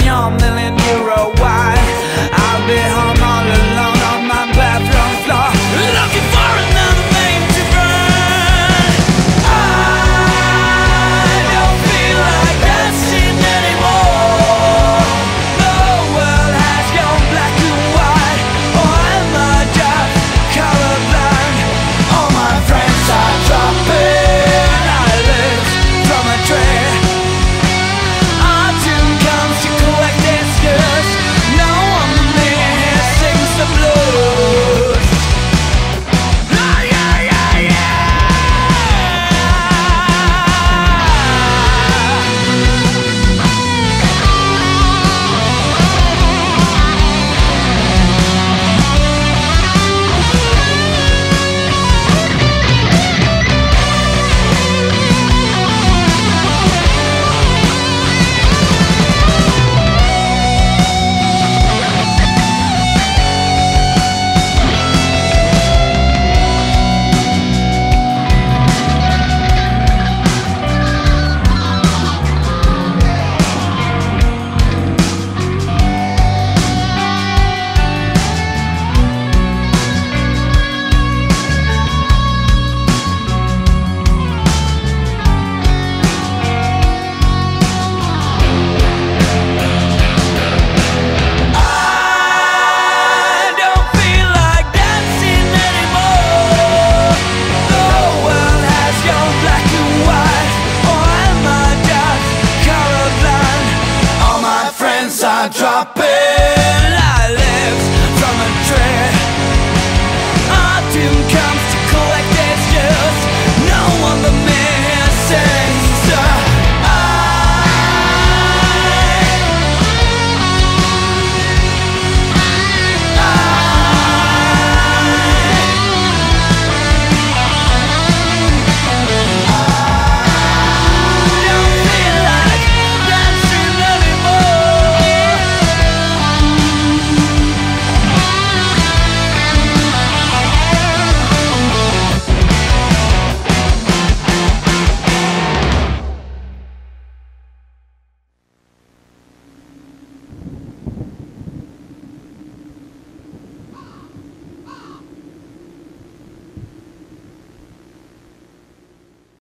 your million drop it.